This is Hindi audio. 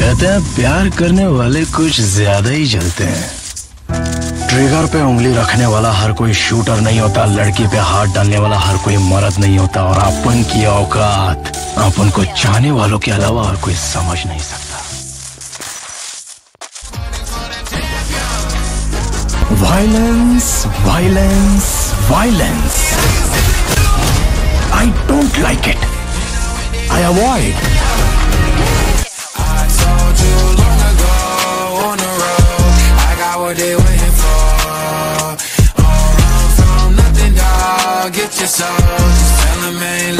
कहते हैं, प्यार करने वाले कुछ ज़्यादा ही जलते हैं। ट्रिगर पे उंगली रखने वाला हर कोई शूटर नहीं होता, लड़की पे हाथ डालने वाला हर कोई मर्द नहीं होता, और अपन की औकात, अपन को चाहने वालों के अलावा और कोई समझ नहीं सकता। Violence violence violence I don't like it I avoid they waiting for All run from nothing, dog. Get your soul, just tell them ain't